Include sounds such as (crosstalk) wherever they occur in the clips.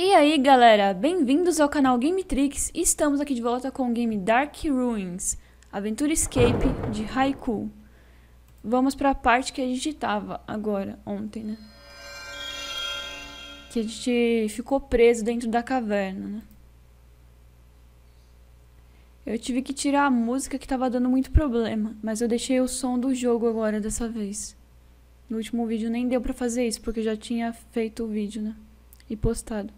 E aí galera, bem-vindos ao canal Gametrix estamos aqui de volta com o game Dark Ruins, Aventura Escape de Haiku. Vamos para a parte que a gente tava agora, ontem, né? Que a gente ficou preso dentro da caverna, né? Eu tive que tirar a música que tava dando muito problema, mas eu deixei o som do jogo agora dessa vez. No último vídeo nem deu pra fazer isso, porque eu já tinha feito o vídeo, né? E postado.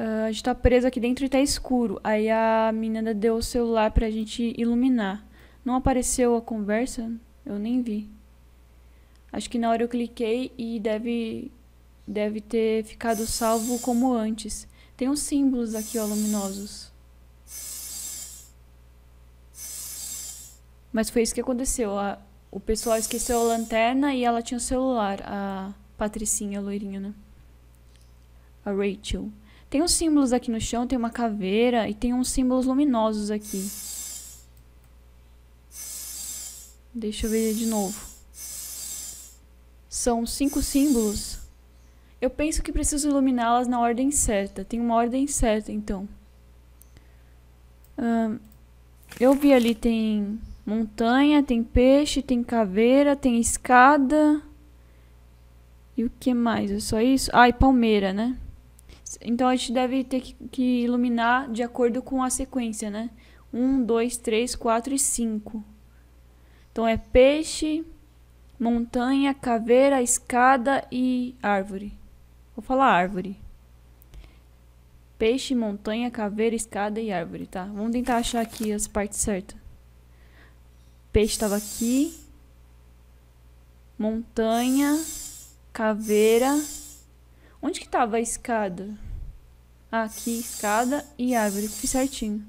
Uh, a gente tá preso aqui dentro e tá escuro. Aí a menina deu o celular pra gente iluminar. Não apareceu a conversa? Eu nem vi. Acho que na hora eu cliquei e deve, deve ter ficado salvo como antes. Tem uns símbolos aqui, ó, luminosos. Mas foi isso que aconteceu. A, o pessoal esqueceu a lanterna e ela tinha o celular. A Patricinha, a loirinha, né? A Rachel. Tem uns símbolos aqui no chão, tem uma caveira e tem uns símbolos luminosos aqui. Deixa eu ver de novo. São cinco símbolos. Eu penso que preciso iluminá-las na ordem certa. Tem uma ordem certa, então. eu vi ali, tem montanha, tem peixe, tem caveira, tem escada. E o que mais? É só isso? Ah, e palmeira, né? Então a gente deve ter que, iluminar de acordo com a sequência, né? 1, 2, 3, 4 e 5. Então é peixe, montanha, caveira, escada e árvore. Vou falar árvore. Peixe, montanha, caveira, escada e árvore, tá? Vamos tentar achar aqui as partes certas. Peixe estava aqui. Montanha, caveira, Onde que tava a escada? Aqui, escada e árvore. Fiz certinho.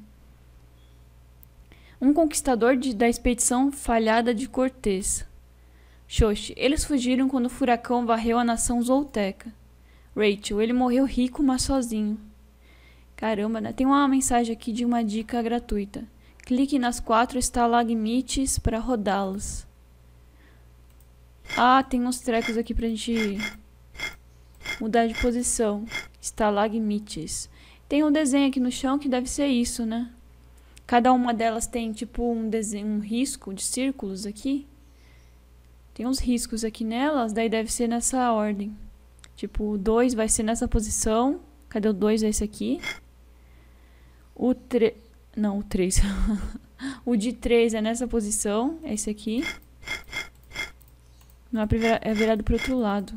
Um conquistador de, da expedição falhada de Cortês. Xoxi. Eles fugiram quando o furacão varreu a nação Zolteca. Rachel. Ele morreu rico, mas sozinho. Caramba, né? Tem uma mensagem aqui de uma dica gratuita. Clique nas quatro estalagmites para rodá-las. Ah, tem uns trecos aqui pra gente Mudar de posição. Estalagmites. Tem um desenho aqui no chão que deve ser isso, né? Cada uma delas tem tipo um desenho, um risco de círculos aqui. Tem uns riscos aqui nelas, daí deve ser nessa ordem. Tipo, o 2 vai ser nessa posição. Cadê o 2? É esse aqui. O 3. Não, o 3. (laughs) o de 3 é nessa posição. É esse aqui. Não é virado pro outro lado.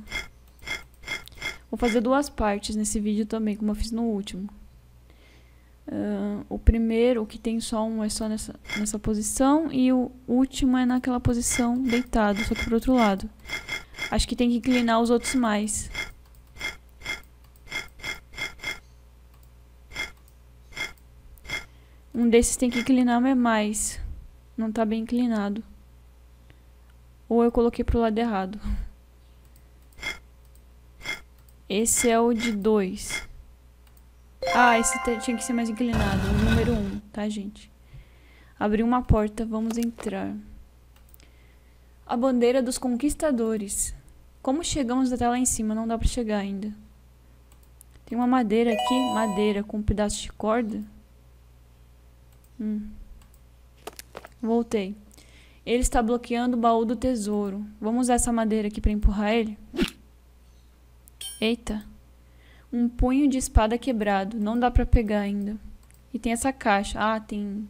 Vou fazer duas partes nesse vídeo também, como eu fiz no último. Uh, o primeiro, o que tem só um, é só nessa, nessa posição. E o último é naquela posição deitado, só que pro outro lado. Acho que tem que inclinar os outros mais. Um desses tem que inclinar mais. Não tá bem inclinado. Ou eu coloquei pro lado errado. Esse é o de 2. Ah, esse tinha que ser mais inclinado. O número 1, um, tá, gente? Abriu uma porta, vamos entrar. A bandeira dos conquistadores. Como chegamos até lá em cima? Não dá pra chegar ainda. Tem uma madeira aqui. Madeira com um pedaço de corda. Hum. Voltei. Ele está bloqueando o baú do tesouro. Vamos usar essa madeira aqui pra empurrar ele? Eita. Um punho de espada quebrado. Não dá pra pegar ainda. E tem essa caixa. Ah, tem...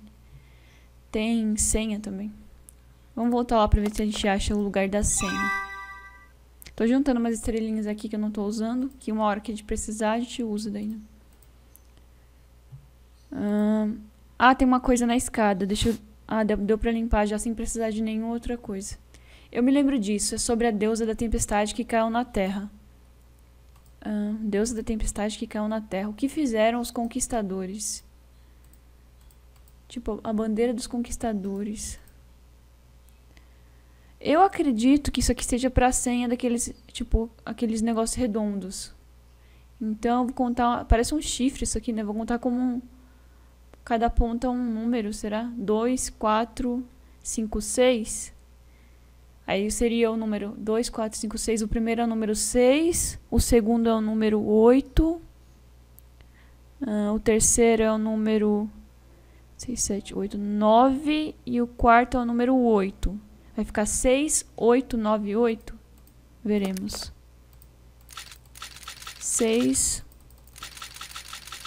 Tem senha também. Vamos voltar lá pra ver se a gente acha o lugar da senha. Tô juntando umas estrelinhas aqui que eu não tô usando. Que uma hora que a gente precisar, a gente usa daí, né? Ah, tem uma coisa na escada. Deixa eu... Ah, deu, deu pra limpar já sem precisar de nenhuma outra coisa. Eu me lembro disso. É sobre a deusa da tempestade que caiu na terra. Deus da tempestade que caiu na terra. O que fizeram os conquistadores? Tipo, a bandeira dos conquistadores. Eu acredito que isso aqui seja pra senha daqueles, tipo, aqueles negócios redondos. Então, vou contar. Parece um chifre isso aqui, né? Vou contar como um. Cada ponta um número, será? 2, 4, 5, 6. Aí seria o número 2, 4, 5, 6. O primeiro é o número 6. O segundo é o número 8. Uh, o terceiro é o número 6, 7, 8, 9. E o quarto é o número 8. Vai ficar 6, 8, 9, 8. Veremos. 6,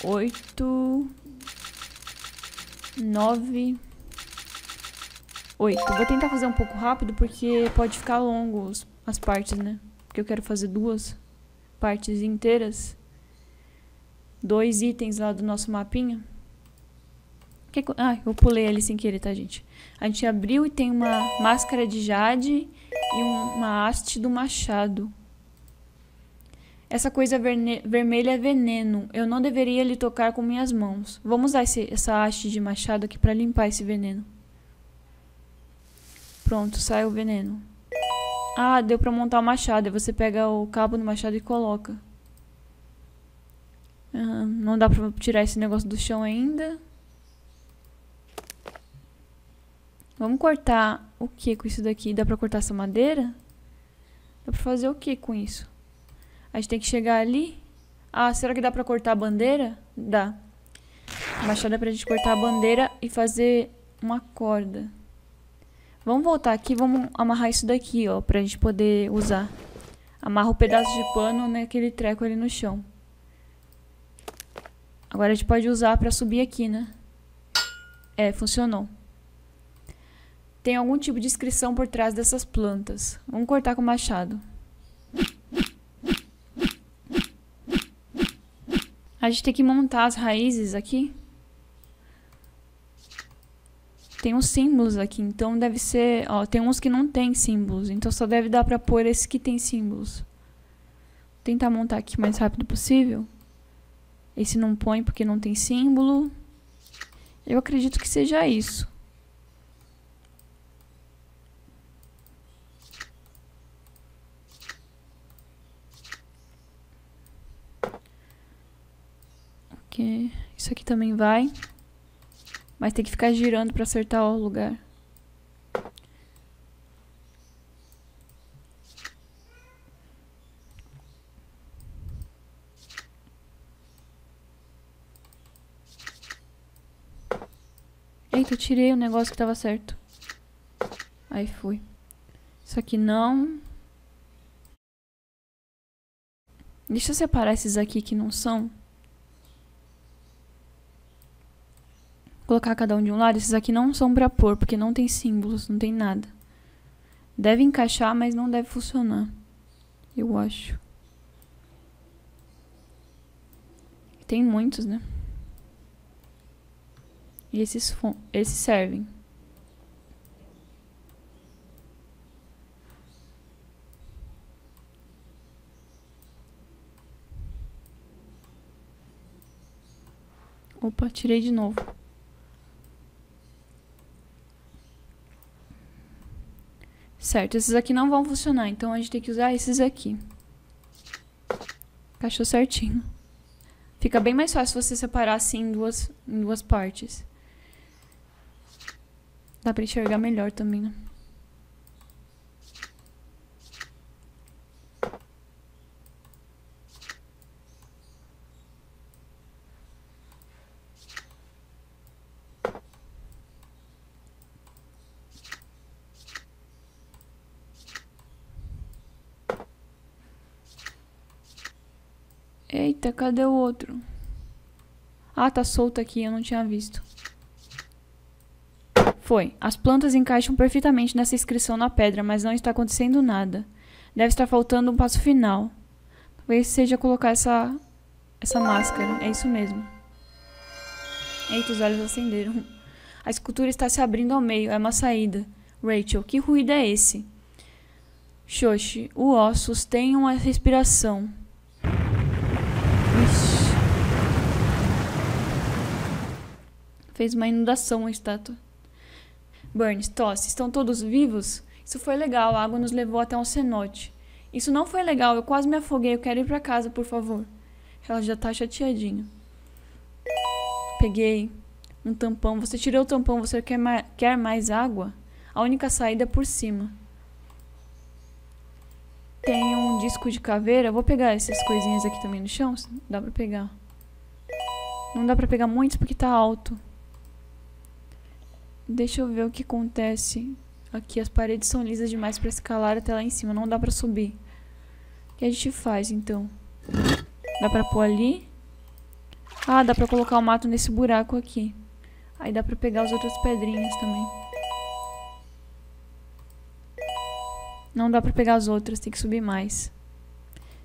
8, 9, 8. Vou tentar fazer um pouco rápido porque pode ficar longo as partes, né? Porque eu quero fazer duas partes inteiras. Dois itens lá do nosso mapinha. Que... Ah, eu pulei ali sem querer, tá, gente? A gente abriu e tem uma máscara de jade e uma haste do machado. Essa coisa vermelha é veneno. Eu não deveria lhe tocar com minhas mãos. Vamos usar esse, essa haste de machado aqui para limpar esse veneno. Pronto, sai o veneno. Ah, deu pra montar o machado. Você pega o cabo do machado e coloca. Ah, não dá pra tirar esse negócio do chão ainda. Vamos cortar o que com isso daqui? Dá pra cortar essa madeira? Dá pra fazer o que com isso? A gente tem que chegar ali. Ah, será que dá pra cortar a bandeira? Dá. O machado é pra gente cortar a bandeira e fazer uma corda. Vamos voltar aqui, vamos amarrar isso daqui, ó, pra gente poder usar. Amarra o pedaço de pano naquele treco ali no chão. Agora a gente pode usar pra subir aqui, né? É, funcionou. Tem algum tipo de inscrição por trás dessas plantas. Vamos cortar com o machado. A gente tem que montar as raízes aqui tem uns símbolos aqui, então deve ser, ó, tem uns que não tem símbolos, então só deve dar para pôr esses que tem símbolos. Vou tentar montar aqui o mais rápido possível. Esse não põe porque não tem símbolo. Eu acredito que seja isso. Ok, isso aqui também vai. Mas tem que ficar girando para acertar o lugar. Eita, eu tirei o negócio que tava certo. Aí fui. Isso aqui não. Deixa eu separar esses aqui que não são. Colocar cada um de um lado, esses aqui não são para pôr, porque não tem símbolos, não tem nada. Deve encaixar, mas não deve funcionar. Eu acho. Tem muitos, né? E esses, esses servem. Opa, tirei de novo. Certo, esses aqui não vão funcionar, então a gente tem que usar esses aqui. Encaixou certinho. Fica bem mais fácil você separar assim em duas, em duas partes. Dá pra enxergar melhor também, né? Eita, cadê o outro? Ah, tá solto aqui, eu não tinha visto. Foi. As plantas encaixam perfeitamente nessa inscrição na pedra, mas não está acontecendo nada. Deve estar faltando um passo final. Talvez seja colocar essa, essa máscara. É isso mesmo. Eita, os olhos acenderam. A escultura está se abrindo ao meio. É uma saída. Rachel, que ruído é esse? Xoxi, o ossos tem uma respiração. Fez uma inundação a estátua. Burns, tosse. Estão todos vivos? Isso foi legal. A água nos levou até um cenote. Isso não foi legal. Eu quase me afoguei. Eu quero ir para casa, por favor. Ela já tá chateadinha. Peguei um tampão. Você tirou o tampão. Você quer, ma quer mais água? A única saída é por cima. tem um disco de caveira. Vou pegar essas coisinhas aqui também no chão. Dá pra pegar. Não dá pra pegar muitos porque tá alto. Deixa eu ver o que acontece. Aqui as paredes são lisas demais pra escalar até lá em cima. Não dá pra subir. O que a gente faz, então? Dá pra pôr ali. Ah, dá pra colocar o mato nesse buraco aqui. Aí dá pra pegar as outras pedrinhas também. Não dá pra pegar as outras, tem que subir mais.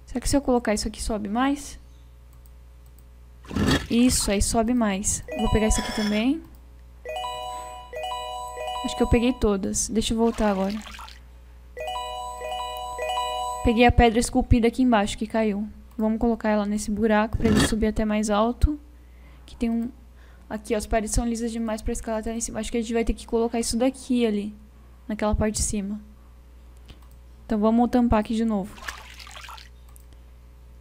Será que se eu colocar isso aqui sobe mais? Isso, aí sobe mais. Vou pegar isso aqui também. Acho que eu peguei todas. Deixa eu voltar agora. Peguei a pedra esculpida aqui embaixo que caiu. Vamos colocar ela nesse buraco pra ele subir até mais alto. Que tem um... Aqui, ó, as paredes são lisas demais pra escalar até lá em cima. Acho que a gente vai ter que colocar isso daqui ali. Naquela parte de cima. Então vamos tampar aqui de novo.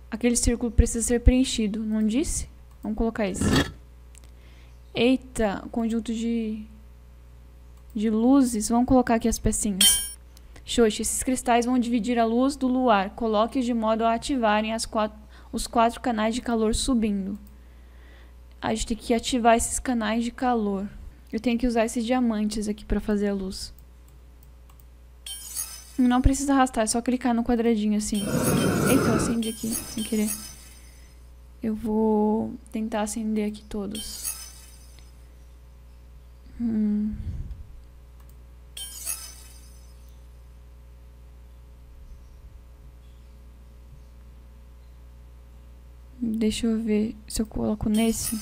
Aquele círculo precisa ser preenchido, não disse? Vamos colocar esse. Eita, conjunto de, de luzes. Vamos colocar aqui as pecinhas. Xoxa, esses cristais vão dividir a luz do luar. Coloque-os de modo a ativarem quatro, os quatro canais de calor subindo. A gente tem que ativar esses canais de calor. Eu tenho que usar esses diamantes aqui para fazer a luz. Não precisa arrastar, é só clicar no quadradinho assim. Eita, eu acendi aqui, sem querer. Eu vou tentar acender aqui todos. Hum. Deixa eu ver se eu coloco nesse.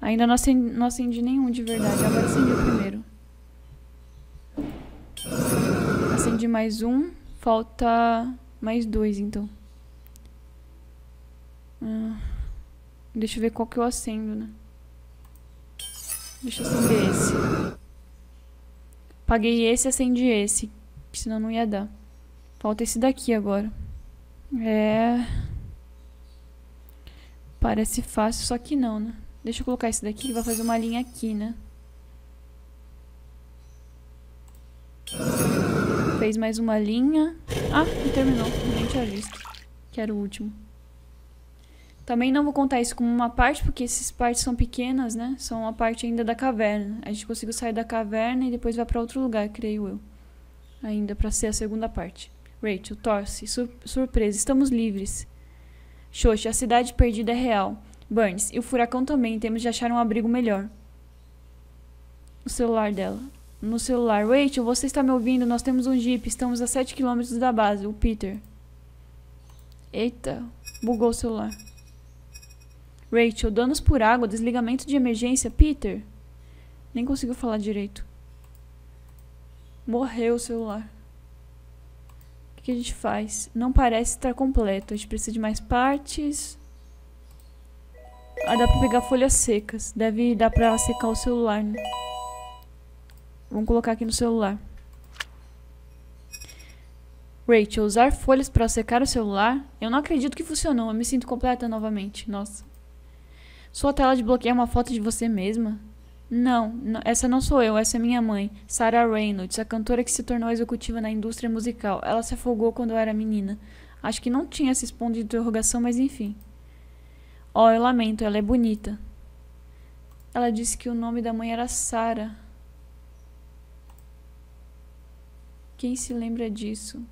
Ainda não acendi, não acendi nenhum de verdade. Agora acendi o primeiro. Acendi mais um. Falta mais dois, então. Ah, deixa eu ver qual que eu acendo, né? Deixa eu acender esse. Paguei esse e acendi esse. Senão não ia dar. Falta esse daqui agora. É... Parece fácil, só que não, né? Deixa eu colocar esse daqui que vai fazer uma linha aqui, né? Fez mais uma linha. Ah, e terminou. Nem tinha visto. Que era o último. Também não vou contar isso como uma parte, porque essas partes são pequenas, né? São uma parte ainda da caverna. A gente conseguiu sair da caverna e depois vai para outro lugar, creio eu. Ainda para ser a segunda parte. Rachel, torce. Sur surpresa, estamos livres. Xoxa, a cidade perdida é real. Burns, e o furacão também. Temos de achar um abrigo melhor. O celular dela. No celular. Rachel, você está me ouvindo? Nós temos um jeep. Estamos a 7 km da base. O Peter. Eita. Bugou o celular. Rachel, danos por água, desligamento de emergência. Peter. Nem conseguiu falar direito. Morreu o celular. O que a gente faz? Não parece estar completo. A gente precisa de mais partes. Ah, dá pra pegar folhas secas. Deve dar pra secar o celular, né? Vamos colocar aqui no celular. Rachel, usar folhas para secar o celular? Eu não acredito que funcionou. Eu me sinto completa novamente. Nossa. Sua tela de bloqueio é uma foto de você mesma? Não, não, essa não sou eu, essa é minha mãe, Sarah Reynolds, a cantora que se tornou executiva na indústria musical. Ela se afogou quando eu era menina. Acho que não tinha esse ponto de interrogação, mas enfim. Oh, eu lamento, ela é bonita. Ela disse que o nome da mãe era Sara. Quem se lembra disso?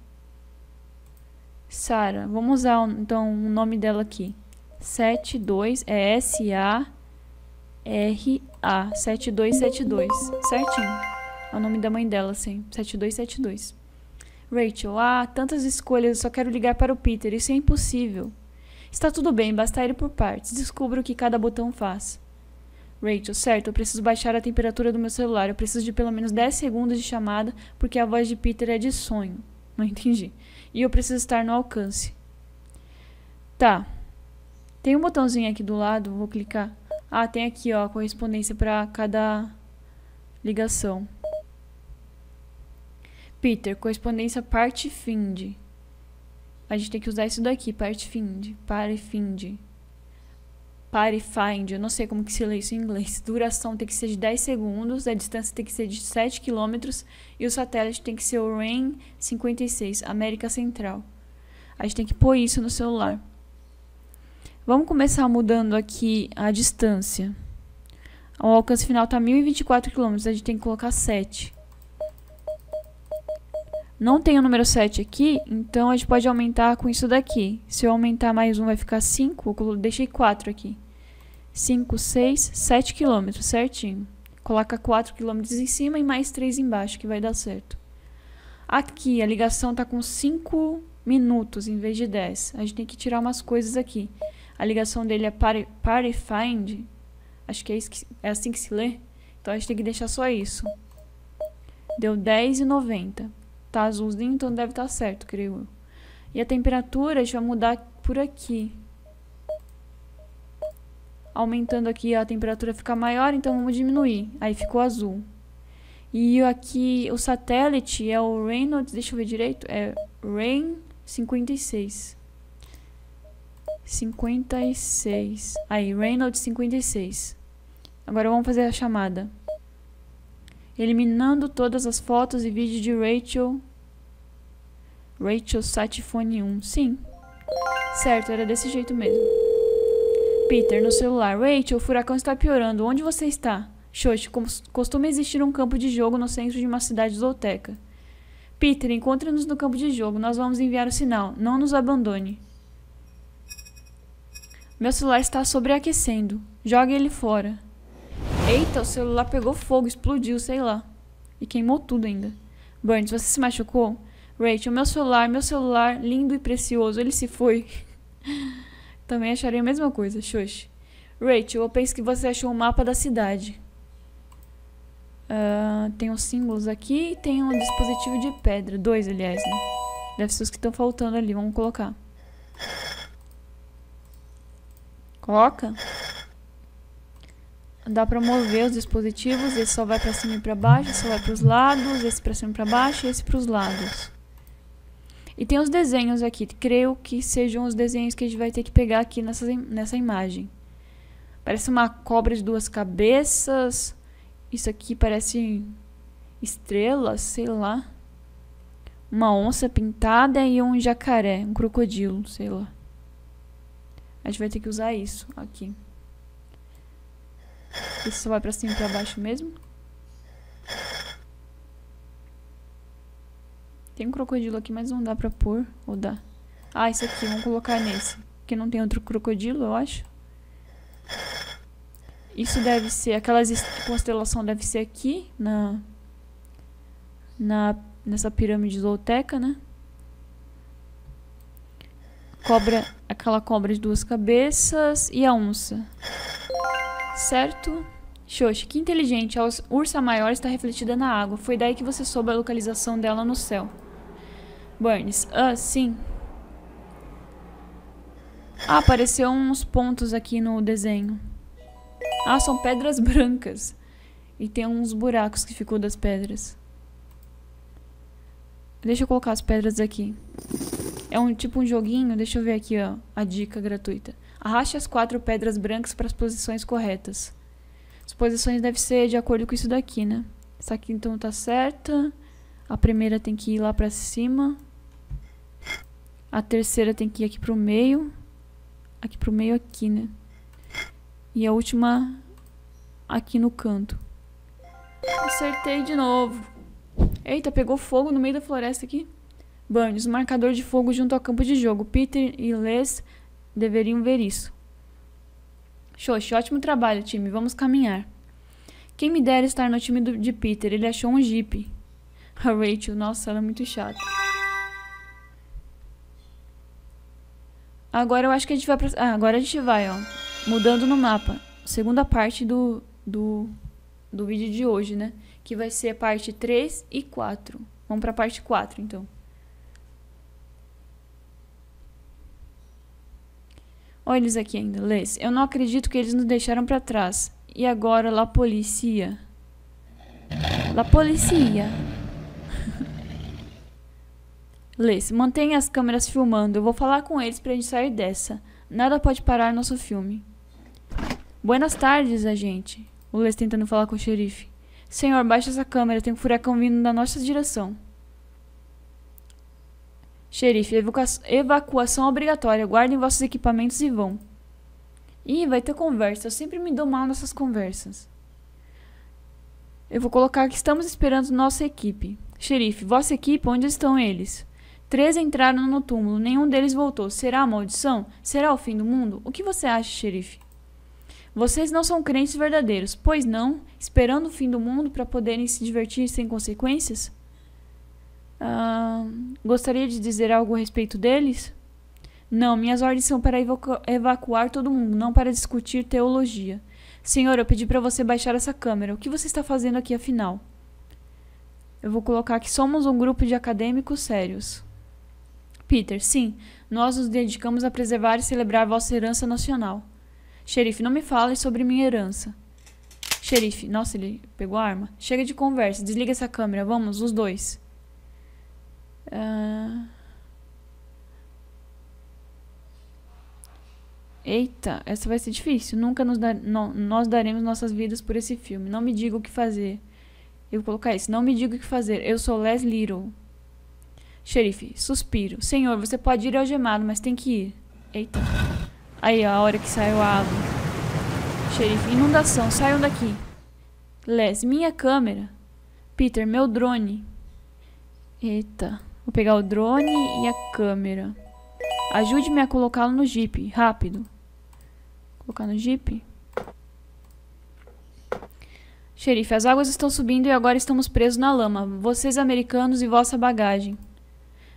Sara. Vamos usar então o nome dela aqui. 72 é S A R A 7272, certinho. É o nome da mãe dela, sim. 7272. Rachel, ah, tantas escolhas, eu só quero ligar para o Peter. Isso é impossível. Está tudo bem, basta ir por partes. Descubra o que cada botão faz. Rachel, certo, eu preciso baixar a temperatura do meu celular. Eu preciso de pelo menos 10 segundos de chamada, porque a voz de Peter é de sonho. Não entendi. E eu preciso estar no alcance. Tá. Tem um botãozinho aqui do lado, vou clicar. Ah, tem aqui, ó, a correspondência para cada ligação. Peter, correspondência parte find. A gente tem que usar isso daqui, part find, pare find. Party Find, eu não sei como que se lê isso em inglês. (laughs) Duração tem que ser de 10 segundos, a distância tem que ser de 7 km e o satélite tem que ser o RAIN 56, América Central. A gente tem que pôr isso no celular. Vamos começar mudando aqui a distância. O alcance final está 1024 km, a gente tem que colocar 7. Não tem o número 7 aqui, então a gente pode aumentar com isso daqui. Se eu aumentar mais um, vai ficar 5. Eu deixei 4 aqui. 5, 6, 7 km, certinho. Coloca 4 km em cima e mais 3 embaixo, que vai dar certo. Aqui, a ligação está com 5 minutos em vez de 10. A gente tem que tirar umas coisas aqui. A ligação dele é party, party find. Acho que é, que é assim que se lê. Então a gente tem que deixar só isso. Deu 10,90 tá azulzinho, então deve estar tá certo, creio eu. E a temperatura a gente vai mudar por aqui. Aumentando aqui a temperatura fica maior, então vamos diminuir. Aí ficou azul. E aqui o satélite é o Reynolds, deixa eu ver direito, é Rain 56. 56. Aí, Reynolds 56. Agora vamos fazer a chamada eliminando todas as fotos e vídeos de Rachel. Rachel Satifone 1. Sim. Certo, era desse jeito mesmo. Peter, no celular. Rachel, o furacão está piorando. Onde você está? Xoxi, costuma existir um campo de jogo no centro de uma cidade zooteca. Peter, encontre-nos no campo de jogo. Nós vamos enviar o sinal. Não nos abandone. Meu celular está sobreaquecendo. Jogue ele fora. Eita, o celular pegou fogo, explodiu, sei lá. E queimou tudo ainda. Burns, você se machucou? Rachel, meu celular, meu celular, lindo e precioso, ele se foi. (laughs) Também acharia a mesma coisa, Xuxa. Rachel, eu penso que você achou o um mapa da cidade. Uh, tem os símbolos aqui e tem um dispositivo de pedra. Dois, aliás, né? Deve ser os que estão faltando ali. Vamos colocar. Coloca. Dá para mover os dispositivos, esse só vai para cima e para baixo, esse só vai para os lados, esse para cima e para baixo esse para os lados. E tem os desenhos aqui, creio que sejam os desenhos que a gente vai ter que pegar aqui nessa, nessa imagem. Parece uma cobra de duas cabeças, isso aqui parece estrelas, sei lá. Uma onça pintada e um jacaré, um crocodilo, sei lá. A gente vai ter que usar isso aqui. Isso só vai pra cima e pra baixo mesmo? Tem um crocodilo aqui, mas não dá pra pôr. Ou dá? Ah, esse aqui. Vamos colocar nesse. Porque não tem outro crocodilo, eu acho. Isso deve ser... Aquela constelação deve ser aqui. Na... Na... Nessa pirâmide zooteca, né? Cobra... Aquela cobra de duas cabeças. E a onça. Certo? Xoxi, que inteligente. A ursa maior está refletida na água. Foi daí que você soube a localização dela no céu. Burns. Ah, sim. Ah, apareceu uns pontos aqui no desenho. Ah, são pedras brancas. E tem uns buracos que ficou das pedras. Deixa eu colocar as pedras aqui. É um tipo um joguinho. Deixa eu ver aqui, ó. A dica gratuita. Arraste as quatro pedras brancas para as posições corretas. As posições devem ser de acordo com isso daqui, né? Essa aqui então tá certa. A primeira tem que ir lá para cima. A terceira tem que ir aqui pro meio. Aqui pro meio aqui, né? E a última aqui no canto. Acertei de novo. Eita, pegou fogo no meio da floresta aqui. Burns, marcador de fogo junto ao campo de jogo. Peter e Les deveriam ver isso. Xoxi, ótimo trabalho, time. Vamos caminhar. Quem me dera estar no time do, de Peter. Ele achou um jeep. (laughs) A Rachel, nossa, ela é muito chata. Agora eu acho que a gente vai pra... Ah, agora a gente vai, ó. Mudando no mapa. Segunda parte do, do, do vídeo de hoje, né? Que vai ser parte 3 e 4. Vamos pra parte 4, então. Olha eles aqui ainda, Lês. Eu não acredito que eles nos deixaram para trás. E agora, la policia. La policia. (laughs) Lês, mantenha as câmeras filmando. Eu vou falar com eles pra gente sair dessa. Nada pode parar nosso filme. Buenas tardes, agente. O Les tentando falar com o xerife. Senhor, baixa essa câmera, tem um furacão vindo na nossa direção. Xerife, evacuação obrigatória. Guardem vossos equipamentos e vão. Ih, vai ter conversa. Eu sempre me dou mal nessas conversas. Eu vou colocar que estamos esperando nossa equipe. Xerife, vossa equipe, onde estão eles? Três entraram no túmulo, nenhum deles voltou. Será a maldição? Será o fim do mundo? O que você acha, xerife? Vocês não são crentes verdadeiros, pois não, esperando o fim do mundo para poderem se divertir sem consequências? Ah, gostaria de dizer algo a respeito deles? Não, minhas ordens são para evacuar todo mundo, não para discutir teologia. Senhor, eu pedi para você baixar essa câmera. O que você está fazendo aqui afinal? Eu vou colocar que somos um grupo de acadêmicos sérios. Peter, sim, nós nos dedicamos a preservar e celebrar vossa herança nacional. Xerife, não me fale sobre minha herança. Xerife, nossa, ele pegou a arma. Chega de conversa, desliga essa câmera, vamos, os dois. Uh... Eita, essa vai ser difícil. Nunca nos dar... não, nós daremos nossas vidas por esse filme. Não me diga o que fazer. Eu vou colocar isso. Não me diga o que fazer. Eu sou Les Little. Xerife, suspiro. Senhor, você pode ir algemado, mas tem que ir. Eita. Aí, a hora que saiu a água. Xerife, inundação, saiam daqui. Les, minha câmera. Peter, meu drone. Eita. Vou pegar o drone e a câmera. Ajude-me a colocá-lo no jeep, rápido. Colocar no jeep. Xerife, as águas estão subindo e agora estamos presos na lama. Vocês americanos e vossa bagagem.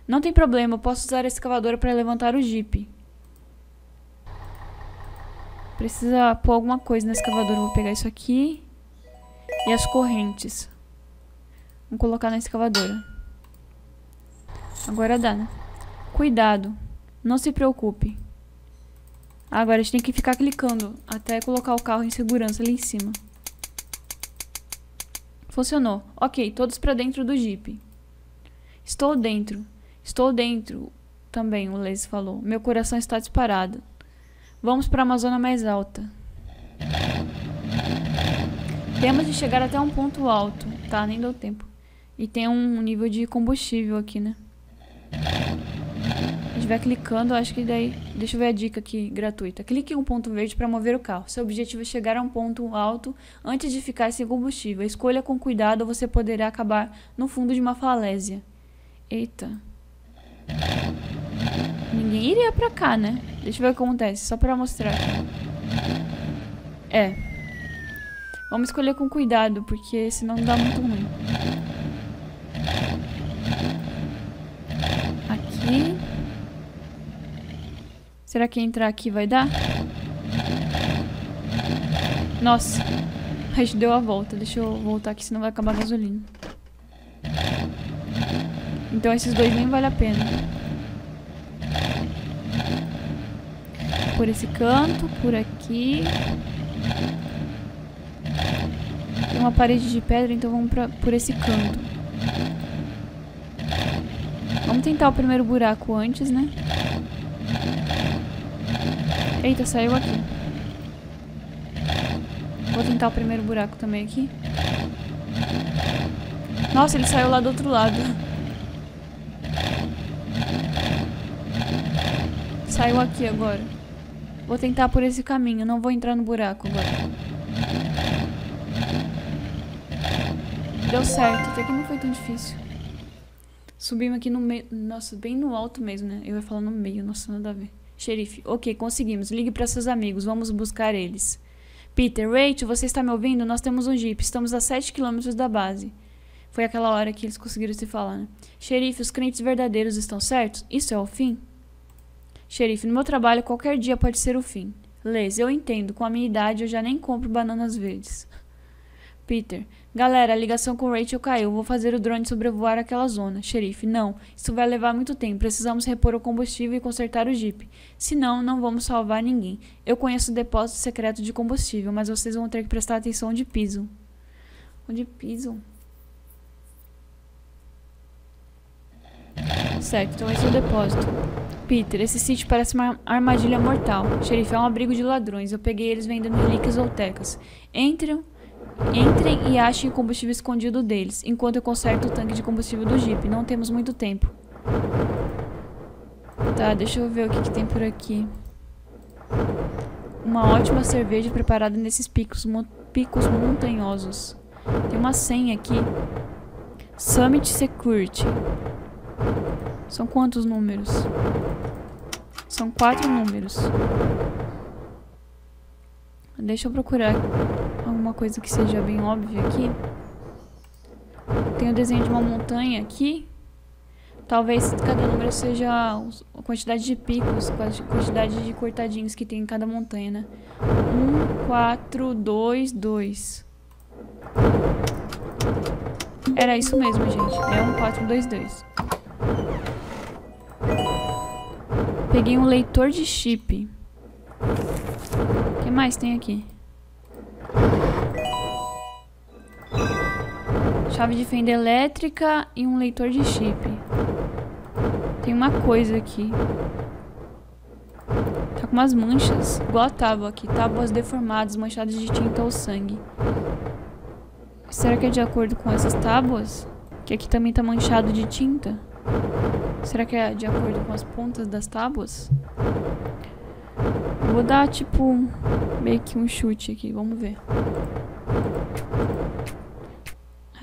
Não tem problema, eu posso usar a escavadora para levantar o jeep. Precisa pôr alguma coisa na escavadora. Vou pegar isso aqui. E as correntes. Vamos colocar na escavadora. Agora dá, né? Cuidado. Não se preocupe. Agora a gente tem que ficar clicando até colocar o carro em segurança ali em cima. Funcionou. Ok, todos para dentro do Jeep. Estou dentro. Estou dentro também, o Les falou. Meu coração está disparado. Vamos para uma zona mais alta. Temos de chegar até um ponto alto. Tá, nem deu tempo. E tem um nível de combustível aqui, né? Estiver clicando, acho que daí... Deixa eu ver a dica aqui, gratuita. Clique em um ponto verde para mover o carro. Seu objetivo é chegar a um ponto alto antes de ficar sem combustível. Escolha com cuidado ou você poderá acabar no fundo de uma falésia. Eita. Ninguém iria pra cá, né? Deixa eu ver o que acontece, só pra mostrar. É. Vamos escolher com cuidado, porque senão dá muito ruim. Aqui. Será que entrar aqui vai dar? Nossa. A gente deu a volta. Deixa eu voltar aqui, senão vai acabar a gasolina. Então esses dois nem vale a pena. por esse canto, por aqui. Tem uma parede de pedra, então vamos pra, por esse canto. Vamos tentar o primeiro buraco antes, né? Eita, saiu aqui. Vou tentar o primeiro buraco também aqui. Nossa, ele saiu lá do outro lado. Saiu aqui agora. Vou tentar por esse caminho, não vou entrar no buraco agora. Deu certo, até que não foi tão difícil. Subimos aqui no meio. Nossa, bem no alto mesmo, né? Eu ia falar no meio, nossa, nada a ver. Xerife, ok, conseguimos. Ligue para seus amigos, vamos buscar eles. Peter, Rachel, você está me ouvindo? Nós temos um jeep, estamos a 7 km da base. Foi aquela hora que eles conseguiram se falar, né? Xerife, os crentes verdadeiros estão certos? Isso é o fim? Xerife, no meu trabalho qualquer dia pode ser o fim. Les, eu entendo, com a minha idade eu já nem compro bananas verdes. Peter, galera, a ligação com Rachel caiu. Vou fazer o drone sobrevoar aquela zona. Xerife, não. Isso vai levar muito tempo. Precisamos repor o combustível e consertar o jeep. Senão, não vamos salvar ninguém. Eu conheço o depósito secreto de combustível, mas vocês vão ter que prestar atenção onde pisam. Onde pisam? Certo, então esse é o depósito. Peter, esse sítio parece uma armadilha mortal. Xerife, é um abrigo de ladrões. Eu peguei eles vendendo relíquias ou tecas. Entrem, entrem e achem o combustível escondido deles, enquanto eu conserto o tanque de combustível do Jeep. Não temos muito tempo. Tá, deixa eu ver o que, que tem por aqui. Uma ótima cerveja preparada nesses picos, mo picos montanhosos. Tem uma senha aqui. Summit Security. São quantos números? São quatro números. Deixa eu procurar alguma coisa que seja bem óbvia aqui. Tem o desenho de uma montanha aqui. Talvez cada número seja a quantidade de picos, a quantidade de cortadinhos que tem em cada montanha, né? 1, 4, 2, 2. Era isso mesmo, gente. É 1, 4, 2, 2. Peguei um leitor de chip. O que mais tem aqui? Chave de fenda elétrica e um leitor de chip. Tem uma coisa aqui. Tá com umas manchas. Igual a tábua aqui. Tábuas deformadas, manchadas de tinta ou sangue. Será que é de acordo com essas tábuas? Que aqui também tá manchado de tinta? Será que é de acordo com as pontas das tábuas? Vou dar, tipo, meio que um chute aqui. Vamos ver.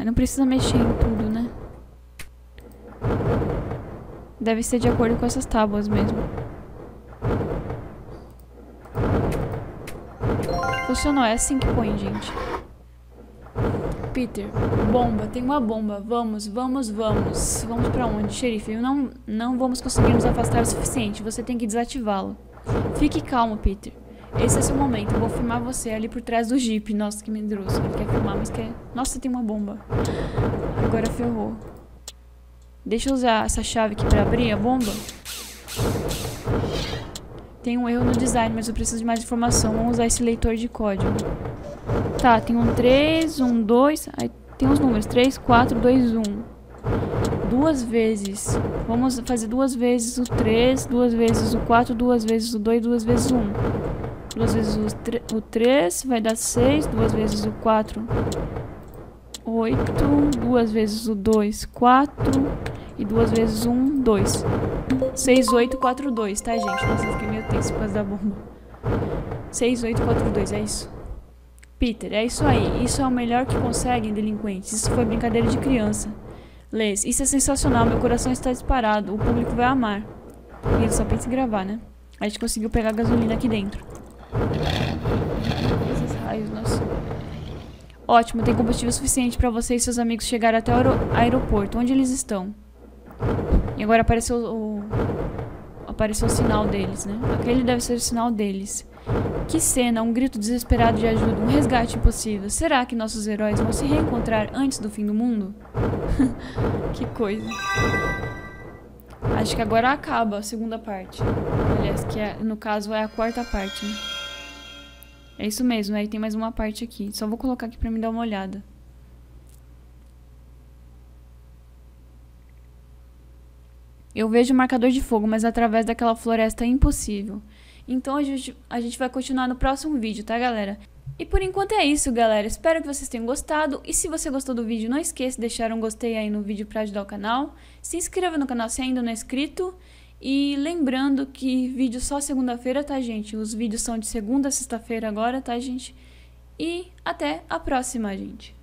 Não precisa mexer em tudo, né? Deve ser de acordo com essas tábuas mesmo. Funcionou, é assim que põe, gente. Peter, bomba, tem uma bomba. Vamos, vamos, vamos. Vamos pra onde, xerife? Não, não vamos conseguir nos afastar o suficiente. Você tem que desativá-lo. Fique calmo, Peter. Esse é seu momento. Eu vou filmar você ali por trás do jeep. Nossa, que medroso. Ele quer filmar, mas quer... Nossa, tem uma bomba. Agora ferrou. Deixa eu usar essa chave aqui pra abrir a bomba. Tem um erro no design, mas eu preciso de mais informação. Vamos usar esse leitor de código. Tá, tem um 3, um 2. Aí tem os números: 3, 4, 2, 1. Duas vezes. Vamos fazer duas vezes o 3, duas vezes o 4, duas vezes o 2, duas vezes o 1. Duas vezes o 3 vai dar 6, duas vezes o 4, 8, duas vezes o 2, 4 e duas vezes o 1, 2. 6, 8, 4, 2, tá, gente? Nossa, eu fiquei meio tenso por causa da bomba. 6, 8, 4, 2, é isso. Peter, é isso aí. Isso é o melhor que conseguem, delinquentes. Isso foi brincadeira de criança. Les, isso é sensacional. Meu coração está disparado. O público vai amar. E ele só pensa em gravar, né? A gente conseguiu pegar gasolina aqui dentro. Esses raios, nossa. Ótimo, tem combustível suficiente para você e seus amigos chegarem até o aeroporto. Onde eles estão? E agora apareceu o... Apareceu o sinal deles, né? Aquele deve ser o sinal deles. Que cena, um grito desesperado de ajuda, um resgate impossível. Será que nossos heróis vão se reencontrar antes do fim do mundo? (laughs) que coisa. Acho que agora acaba a segunda parte. Aliás, que é, no caso é a quarta parte. Né? É isso mesmo, aí tem mais uma parte aqui. Só vou colocar aqui pra me dar uma olhada. Eu vejo o marcador de fogo, mas através daquela floresta é impossível. Então a gente, a gente vai continuar no próximo vídeo, tá, galera? E por enquanto é isso, galera. Espero que vocês tenham gostado. E se você gostou do vídeo, não esqueça de deixar um gostei aí no vídeo pra ajudar o canal. Se inscreva no canal se ainda não é inscrito. E lembrando que vídeo só segunda-feira, tá, gente? Os vídeos são de segunda a sexta-feira agora, tá, gente? E até a próxima, gente.